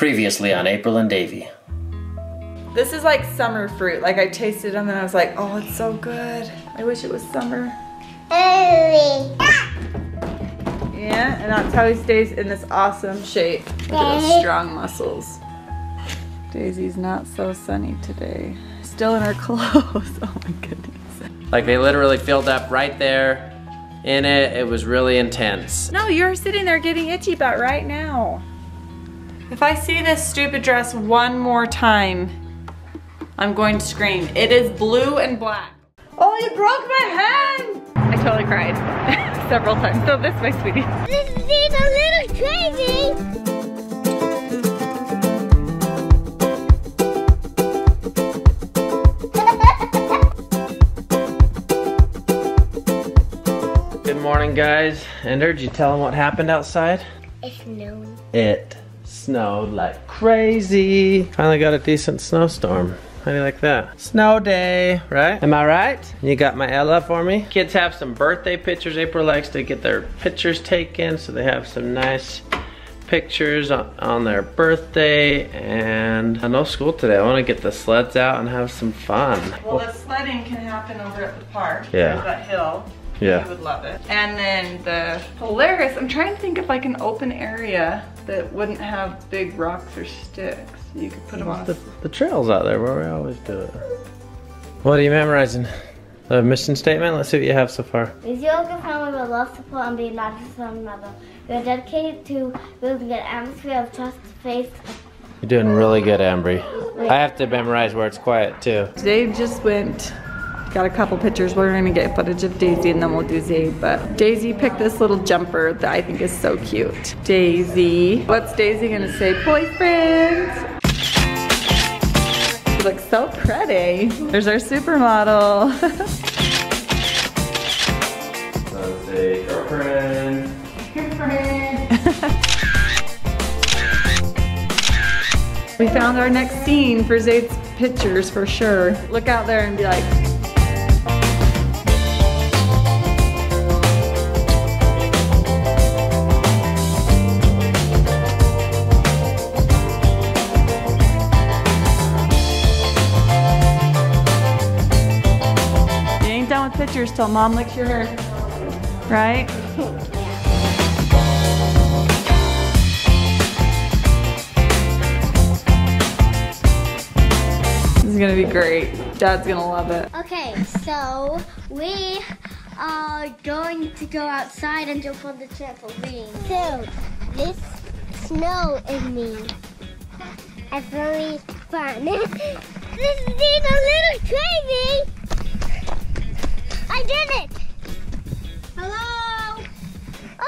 Previously on April and Davey. This is like summer fruit. Like I tasted them and I was like, oh, it's so good. I wish it was summer. Yeah, and that's how he stays in this awesome shape with those strong muscles. Daisy's not so sunny today. Still in her clothes. Oh my goodness. Like they literally filled up right there in it. It was really intense. No, you're sitting there getting itchy butt right now. If I see this stupid dress one more time, I'm going to scream. It is blue and black. Oh, you broke my hand! I totally cried several times. So this way, sweetie. This is a little crazy. Good morning, guys. Ender, did you tell them what happened outside? It snowed. It snowed like crazy. Finally got a decent snowstorm. How do you like that? Snow day, right? Am I right? You got my Ella for me? Kids have some birthday pictures. April likes to get their pictures taken, so they have some nice pictures on, on their birthday. And I no school today. I want to get the sleds out and have some fun. Well, the sledding can happen over at the park. Yeah. There's that hill. Yeah. You would love it. And then the Polaris, I'm trying to think of like an open area that wouldn't have big rocks or sticks. You could put them on. The, the trail's out there where we always do it. What are you memorizing? The mission statement? Let's see what you have so far. We zero good family will love, support, and be united to one another. We are dedicated to building an atmosphere of trust, faith. You're doing really good, Ambree. I have to memorize where it's quiet too. Dave just went, got a couple pictures. We're gonna get footage of Daisy and then we'll do Zade. But Daisy picked this little jumper that I think is so cute. Daisy. What's Daisy gonna say? Boyfriend. She looks so pretty. There's our supermodel. Let's say girlfriend. we found our next scene for Zade's pictures for sure. Look out there and be like, pictures till mom licks your hair. Right? This is gonna be great. Dad's gonna love it. Okay, so we are going to go outside and jump on the trampoline. So, this snow is me. It's really fun. this is being a little crazy. I did it. Hello.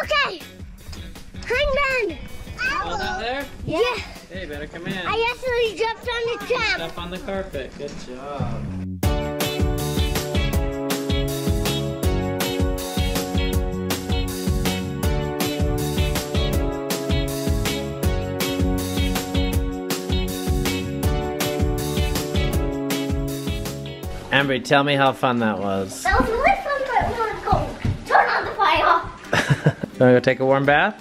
Okay. Hang on. Oh, down there? Yeah. Hey, better come in. I actually jumped on the tramp. Step on the carpet. Good job. Ambree, tell me how fun that was. That was really fun, but we want to go. Turn on the fire. You wanna go take a warm bath?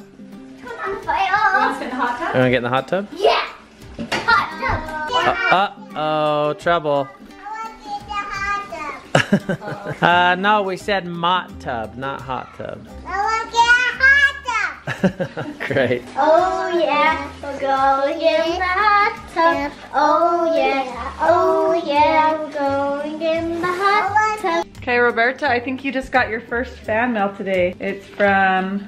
Turn on the fire. You wanna get in the hot tub? Yeah. Hot tub. Uh, uh oh, trouble. I want to get the hot tub. uh, no, we said mott tub, not hot tub. I want to get a hot tub. Great. Oh yeah, we're going in the hot tub. Oh yeah, oh going in the hot tub. Okay, Roberta, I think you just got your first fan mail today. It's from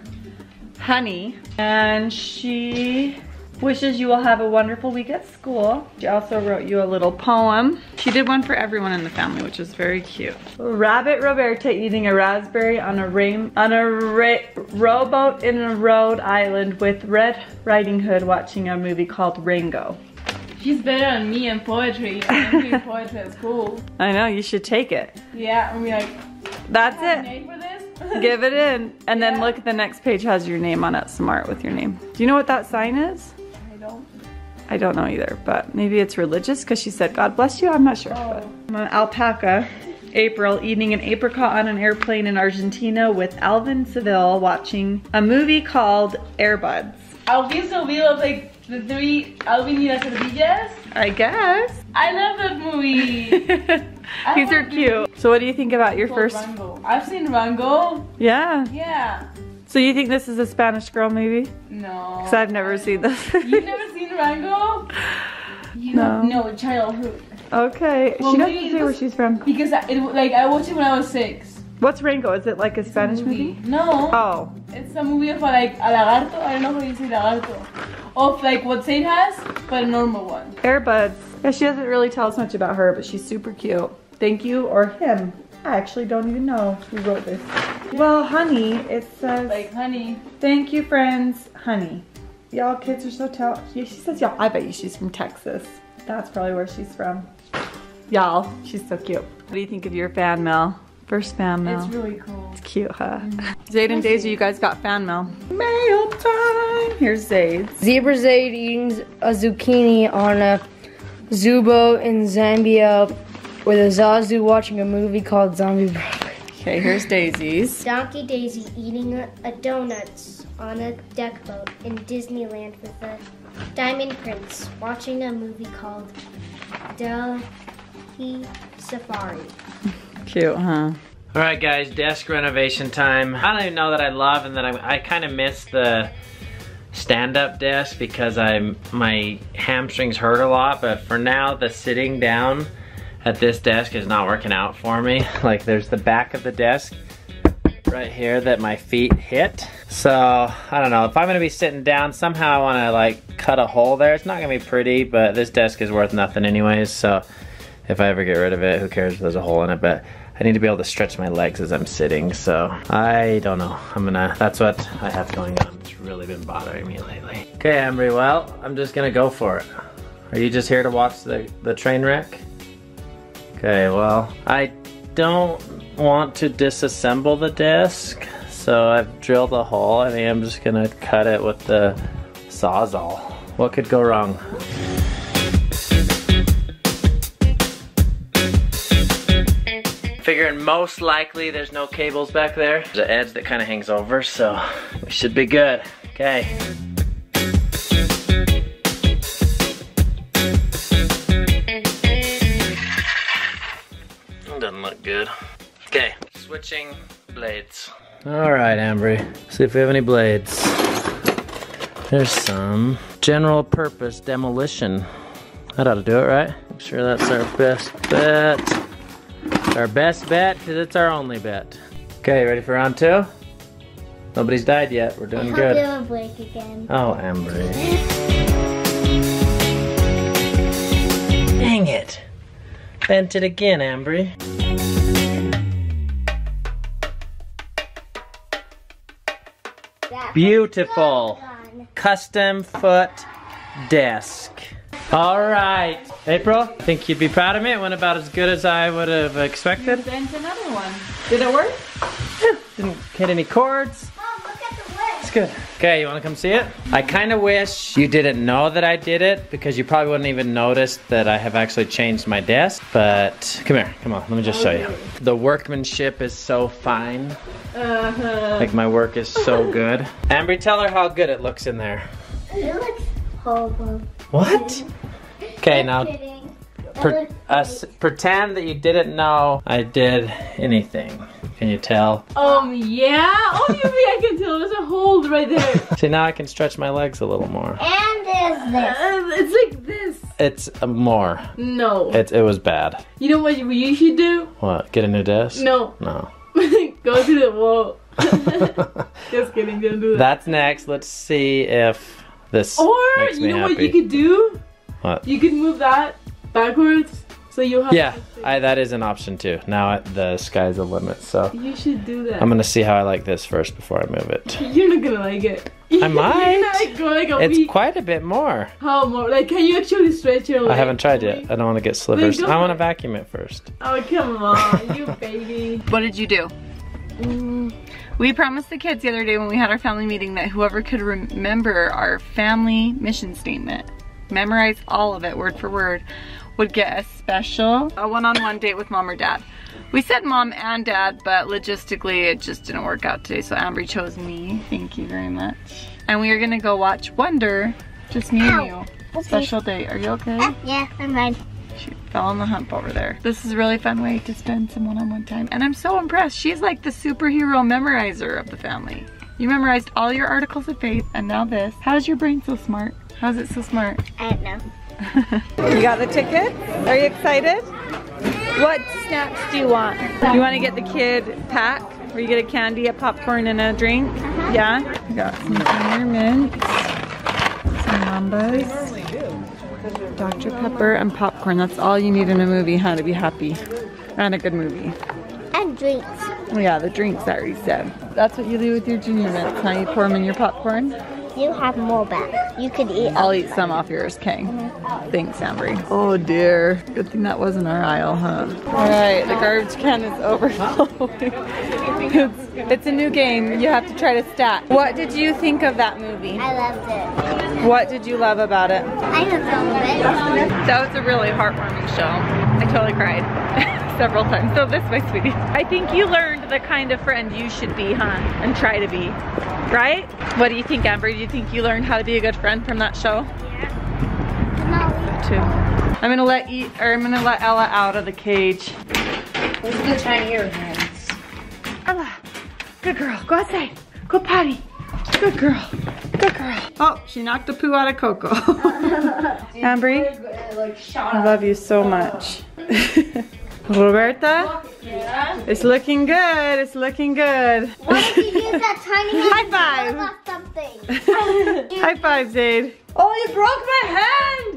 Honey, and she wishes you will have a wonderful week at school. She also wrote you a little poem. She did one for everyone in the family, which is very cute. Rabbit Roberta eating a raspberry on a rain on a rowboat in a Rhode Island with Red Riding Hood watching a movie called Rango. She's better than me in poetry. I think poetry is cool. I know, you should take it. Yeah, we like, That's it. name for this? Give it in. And then look at the next page has your name on it, smart with your name. Do you know what that sign is? I don't. I don't know either, but maybe it's religious because she said, God bless you. I'm not sure. Oh. But. I'm an alpaca, April, eating an apricot on an airplane in Argentina with Alvin Seville watching a movie called Airbuds. Alvin Silvio like the three Alvin y las ardillas. I guess. I love that movie. These are cute. So what do you think about your first? Rango. I've seen Rango. Yeah. Yeah. So you think this is a Spanish girl movie? No. Because I've never seen this. You've never seen Rango? You No. have no childhood. okay. Well, she doesn't say where she's from. Because I, it, like I watched it when I was six. What's Rango? Is it like a Spanish movie? No. Oh. It's a movie of like a lagarto. I don't know how you say lagarto. Of like what Saint has, but a normal one. Airbuds. Yeah, she doesn't really tell us much about her, but she's super cute. Thank you or him. I actually don't even know who wrote this. Well, honey, it says, Like honey. thank you, friends, honey. Y'all kids are so tall. Yeah, she says y'all. I bet you she's from Texas. That's probably where she's from. Y'all, she's so cute. What do you think of your fan mail? First fan mail. It's really cool. It's cute, huh? Mm-hmm. Zade and Daisy, you guys got fan mail. Mail time! Here's Zade. Zebra Zade eating a zucchini on a Zubo in Zambia with a Zazu watching a movie called Zombie Bro. Okay, here's Daisy's. Donkey Daisy eating a, a donuts on a deck boat in Disneyland with the Diamond Prince watching a movie called Delhi Safari. Cute, huh? All right, guys, desk renovation time. I don't even know that I love and that I, I kind of miss the stand-up desk because I'm my hamstrings hurt a lot. But for now, the sitting down at this desk is not working out for me. Like, there's the back of the desk right here that my feet hit. So I don't know if I'm gonna be sitting down somehow I want to like cut a hole there. It's not gonna be pretty, but this desk is worth nothing anyways. So if I ever get rid of it, who cares if there's a hole in it? But I need to be able to stretch my legs as I'm sitting. So I don't know. I'm gonna. That's what I have going on. It's really been bothering me lately. Okay, Ambree. Well, I'm just gonna go for it. Are you just here to watch the the train wreck? Okay. Well, I don't want to disassemble the desk, so I've drilled a hole. I think I'm just gonna cut it with the sawzall. What could go wrong? Figuring most likely there's no cables back there. There's an edge that kind of hangs over, so we should be good. Okay. Doesn't look good. Okay, switching blades. All right, Ambree. See if we have any blades. There's some. General purpose demolition. That ought to do it, right? I'm sure that's our best bet. It's our best bet because it's our only bet. Okay, ready for round two? Nobody's died yet. We're doing I'll good. do a break again. Oh, Ambree. Dang it. Bent it again, Ambree. That Beautiful. done. Custom foot desk. All right. April, I think you'd be proud of me. It went about as good as I would have expected. Then another one. Did it work? Didn't hit any chords. Mom, look at the wood. It's good. Okay, you want to come see it? I kind of wish you didn't know that I did it because you probably wouldn't even notice that I have actually changed my desk. But come here, come on, let me just show you. The workmanship is so fine. Uh-huh. Like my work is so good. Ambree, tell her how good it looks in there. It looks horrible. What? Okay, now Kidding. Per- looks uh, pretend that you didn't know I did anything. Can you tell? Um, yeah? Oh, you I can tell there's a hold right there. See, now I can stretch my legs a little more. And there's this. Uh, it's like this. It's uh, more. No. It, it was bad. You know what you, what you should do? What? Get a new desk? No. No. Go to the wall. Just kidding, don't do that. That's next. Let's see if this or, makes me you know happy. what you could do? What? You could move that backwards so you have yeah, I, that is an option too. Now the sky's the limit, so You should do that. I'm gonna see how I like this first before I move it. You're not gonna like it. I might. Like, go like a It's week. quite a bit more. How more? Like, can you actually stretch your leg? I haven't tried yet. I don't want to get slivers. I want to vacuum it first. Oh, come on, you baby. What did you do? Mm, We promised the kids the other day when we had our family meeting that whoever could remember our family mission statement, memorize all of it word for word, would get a special a one-on-one date with mom or dad. We said mom and dad, but logistically it just didn't work out today, so Ambree chose me. Thank you very much. and we are gonna go watch Wonder. Just me and you. Special day. Are you okay? Yeah, I'm fine. She fell on the hump over there. This is a really fun way to spend some one-on-one time. And I'm so impressed. She's like the superhero memorizer of the family. You memorized all your articles of faith and now this. How's your brain so smart? How's it so smart? I don't know. You got the ticket? Are you excited? What snacks do you want? You want to get the kid pack? Where you get a candy, a popcorn, and a drink? Mm-hmm. Yeah? We got some Junior Mints, some Mambas, Dr. Pepper, and popcorn. That's all you need in a movie, huh, to be happy. And a good movie. And drinks. Oh yeah, the drinks I already said. That's what you do with your Junior Mints, huh? You pour them in your popcorn? You have more back. You could eat. I'll eat some off yours, Kang. Mm-hmm. Thanks, Ambree. Oh dear. Good thing that wasn't our aisle, huh? Alright, the garbage can is overflowing. it's, it's a new game. You have to try to stack. What did you think of that movie? I loved it. What did you love about it? I know it. That was a really heartwarming show. I totally cried several times. So this way, sweetie. I think you learned the kind of friend you should be, huh? And try to be. Right? What do you think, Amber? Do you think you learned how to be a good friend from that show? No. Too. I'm gonna let e or I'm gonna let Ella out of the cage. Who's the tinier hands? Ella, good girl. Go outside. Go potty. Good girl. Good girl. Oh, she knocked the poo out of Coco. Ambree, Like I love you so much. Roberta? Yeah. It's looking good. It's looking good. What if you use that tiny hand High to five. something? High five, Zade. Oh, you broke my hand!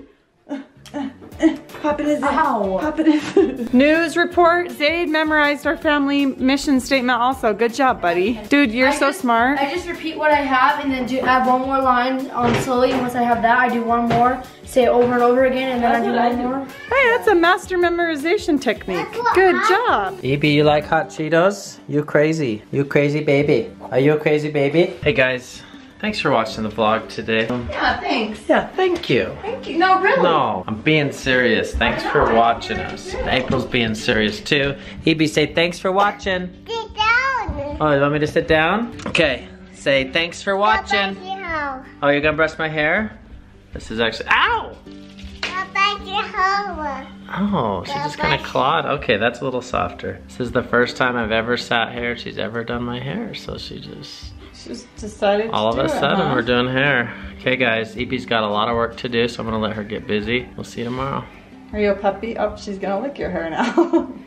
Pop it in. Ow. Pop it in. News report. Zade memorized our family mission statement also. Good job, buddy. Dude, you're I so just- smart. I just repeat what I have and then do add one more line on slowly. And once I have that, I do one more, say it over and over again, and then I do one more. Hey, that's a master memorization technique. Good I- job. Evie, you like hot Cheetos? You crazy. You crazy baby. Are you a crazy baby? Hey guys, thanks for watching the vlog today. Yeah, thanks. Yeah, thank you. Thank you. No, really. No, I'm being serious. Thanks for watching us. April's being serious too. Evie, say thanks for watching. Sit down. Oh, you want me to sit down? Okay, say thanks for watching. Go back your home. Oh, you're gonna brush my hair? This is actually, ow! Go back your home. Oh, she just kind of clawed. Okay, that's a little softer. This is the first time I've ever sat hair. She's ever done my hair, so she just Just decided all of a sudden huh? we're doing hair. Okay, guys, Evie's got a lot of work to do, so I'm gonna let her get busy. We'll see you tomorrow. Are you a puppy? Oh, she's gonna lick your hair now.